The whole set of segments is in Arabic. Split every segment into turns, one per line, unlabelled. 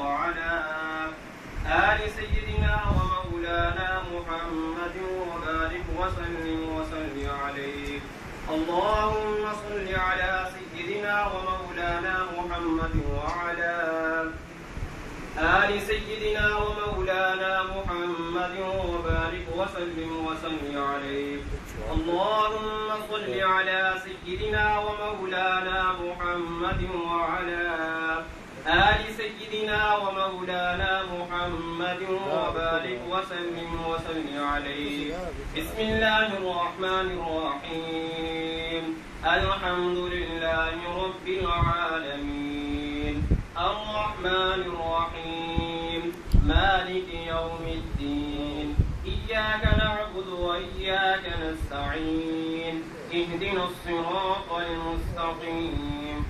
وعلى آل سيدنا ومولانا محمد وبارك وسلم وسلم عليه. اللهم صل على سيدنا ومولانا محمد وعلى آل سيدنا ومولانا محمد وبارك وسلم وسلم عليه. اللهم صل على سيدنا ومولانا محمد وعلى آل سيدنا ومولانا محمد وبارك وسلم وسلم عليه. بسم الله الرحمن الرحيم. الحمد لله رب العالمين. الرحمن الرحيم. مالك يوم الدين. إياك نعبد وإياك نستعين. اهدنا الصراط المستقيم.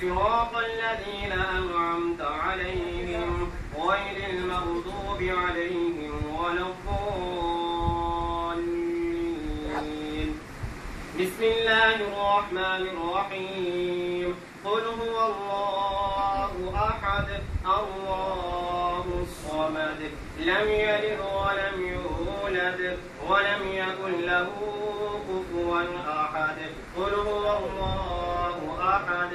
صراط الذين أنعمت عليهم غير المغضوب عليهم ولا الضالين. بسم الله الرحمن الرحيم. قل هو الله أحد الله الصمد. لم يلد ولم يولد ولم يكن له كفوا أحد. قل هو الله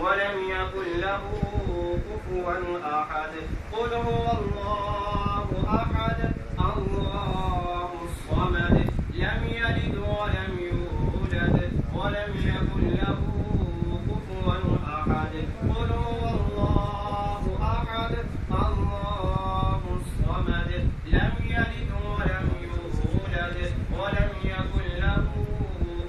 ولم يكن له كفوا أحد. قل هو الله أحد الله الصمد لم يلد ولم يولد ولم يكن له كفوا أحد قل هو الله أحد الله الصمد لم يلد ولم يولد ولم يكن له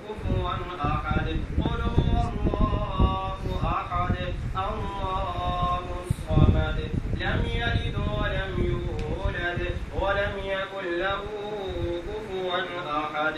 كفوا أحد قل هو الله أحد الله الصمد لم يلد ولم يولد ولم يكن له كفوا أحد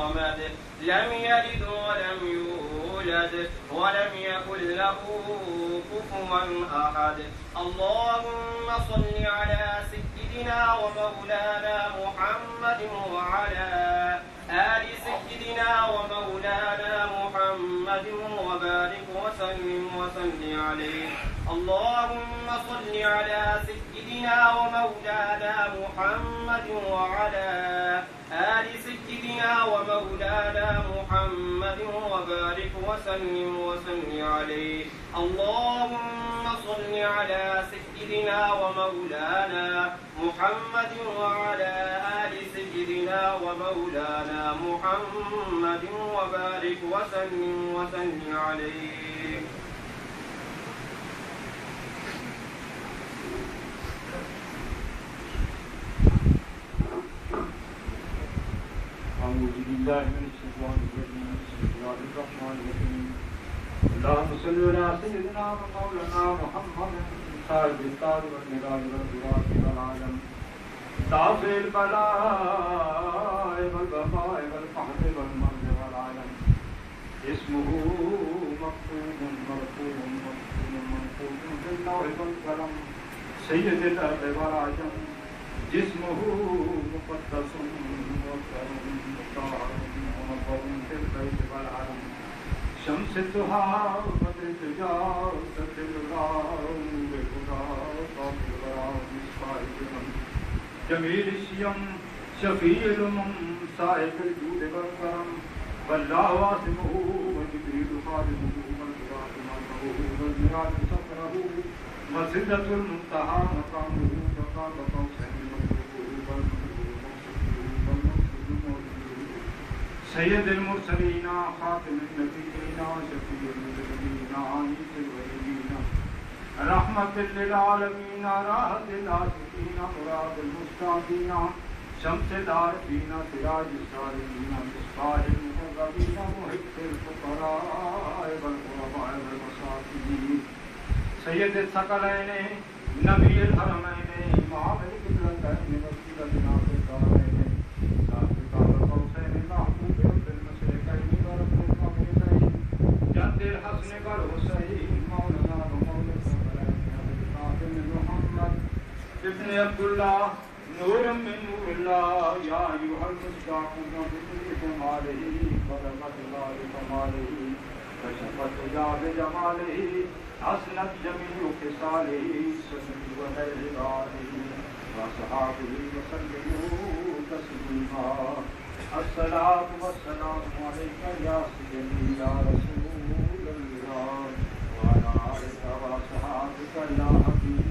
الصمد لم يلد ولم يولد ولم يكن له كفوا أحد. اللهم صل على سيدنا ومولانا محمد وعلى آل سيدنا ومولانا محمد وبارك وسلم وسلم عليه. اللهم صل على سيدنا ومولانا محمد وعلى آل سيدنا ومولانا محمد وبارك وسلم وسلم عليه. اللهم صل على سيدنا ومولانا محمد وعلى آل سيدنا سيدنا ومولانا محمد وبارك وسلم وسلم عليه.
من اللهم صل على سيدنا ومولانا محمد خالد التاج والمراج والبراج والعالم تاج البلاء والبقاء والمرض والعالم اسمه مكتوب مرفوع مكتوب منقوب في اللوح والقلم سيد والعجم جسمه مقدس مكرم مطهر منور في البيت والعلم شمس الضحى بدر الغار۔ جمیل شیم شفیع الامم سائف الجود برکرم واللہ واسمہو وجبریل خادمہو ملکات مانہو وزیرات سفرہو مسجدت المتحا مقامہو وقال قوسین مطلقہو سید المرسلین خاتم النبیین شفیع المرسلین آنیس الوحیین رحمت للعالمین راحت العاشقین مراد المستعدین، شمس دار بینا سراج السالمین، مصباح المقربین، محب الفقراء والقرباء والمساکین، سید الثقلین، نبی الحرمین امام القبلتین وسیلت ناصر دارین صاحب قابل قوسین محبوب بالمسرکین ورب المقربین جد الحسن والحسین محمد ابن عبداللہ نورم من نور اللہ یا ایوہ المستاقم بطلی جمالی برمت بار کمالی فشفت جاب جمالی حسنت جمیل و خسالی سنی و حیل داری و صحابی و صلی و تسلیمہ السلام و السلام علیکہ یا سیدنی یا رسول الله وعلى آلك وصحابك يا حبيب